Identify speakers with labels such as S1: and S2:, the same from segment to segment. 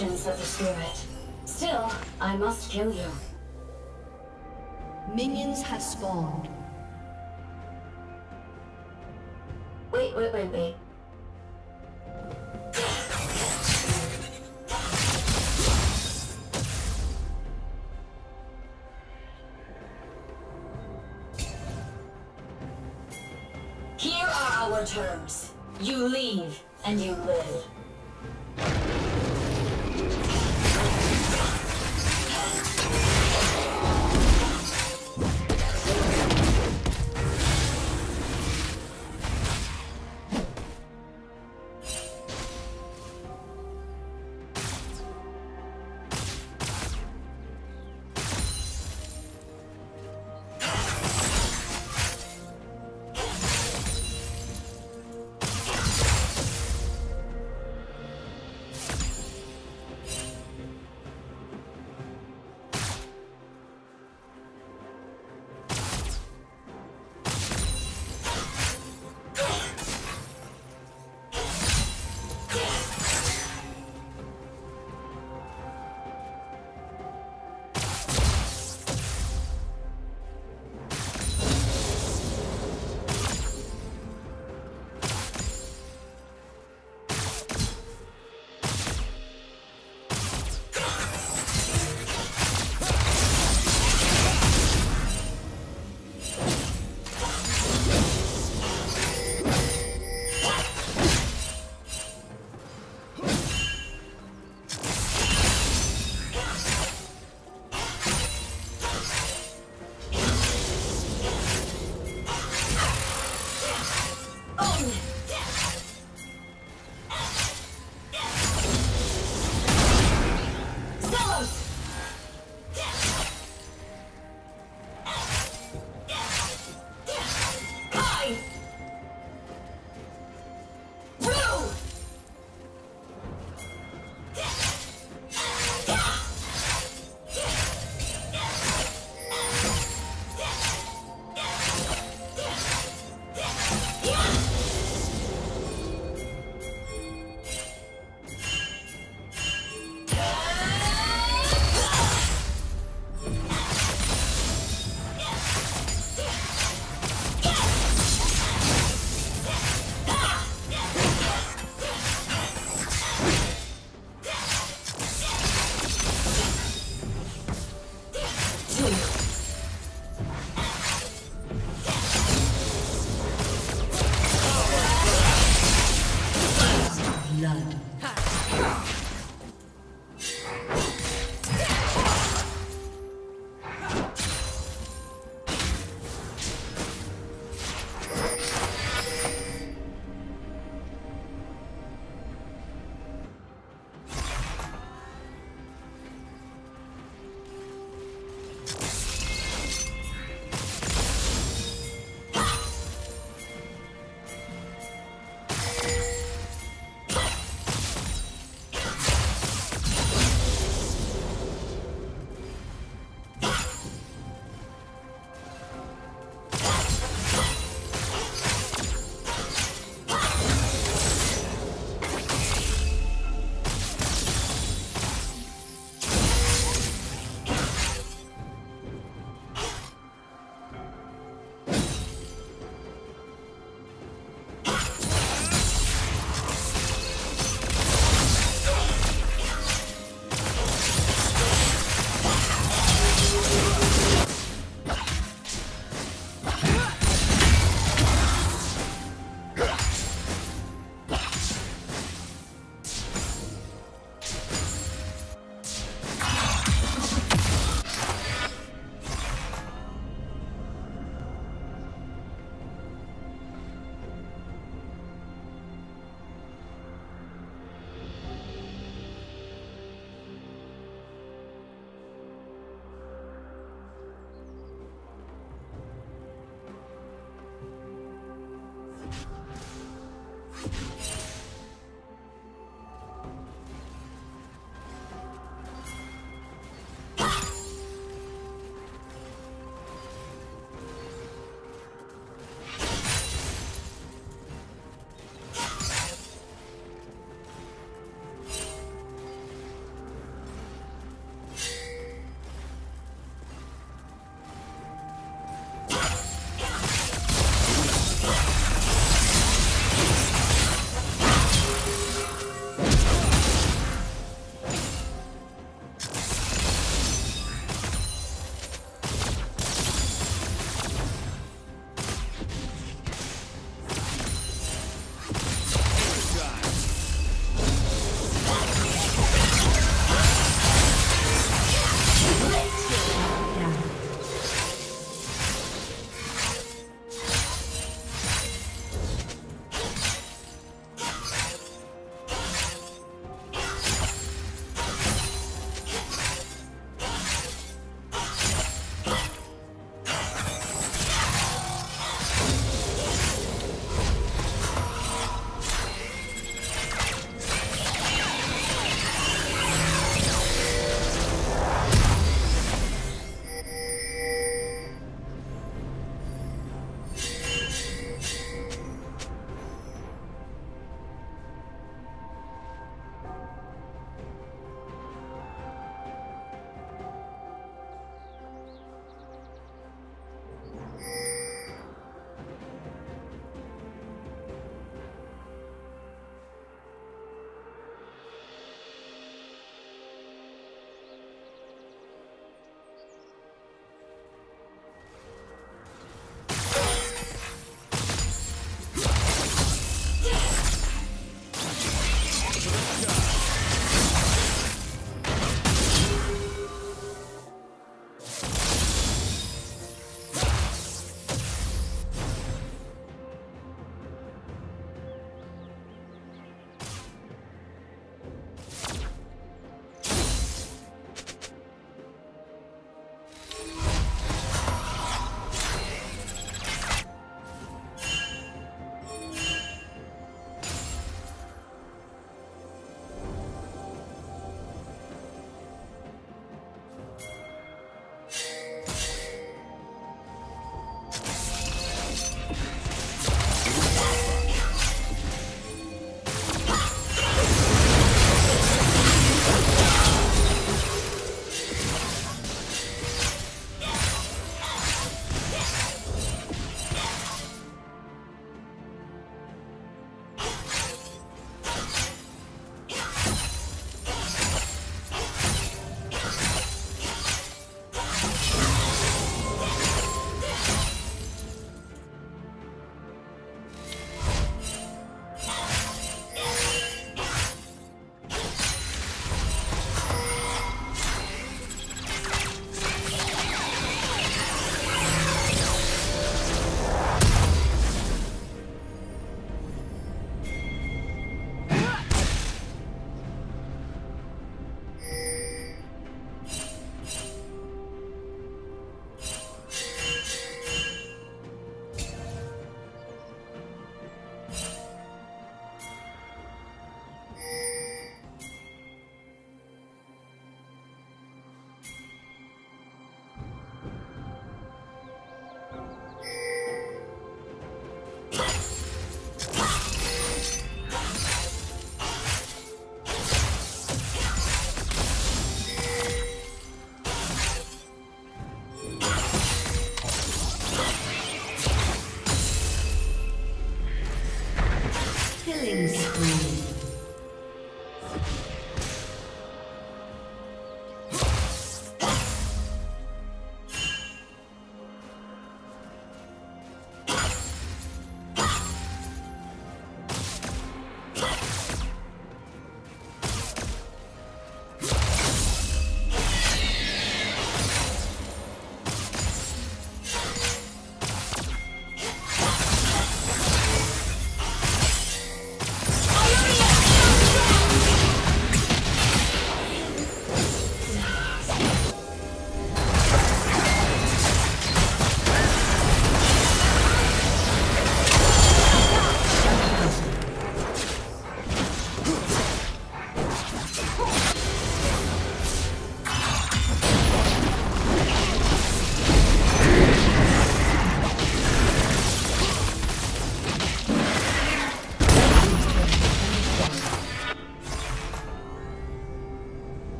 S1: Creations of the Spirit. Still, I must kill you.
S2: Minions have spawned.
S1: Wait, wait, wait, wait. Here are our terms. You leave, and you live.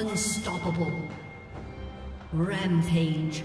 S2: Unstoppable. Rampage.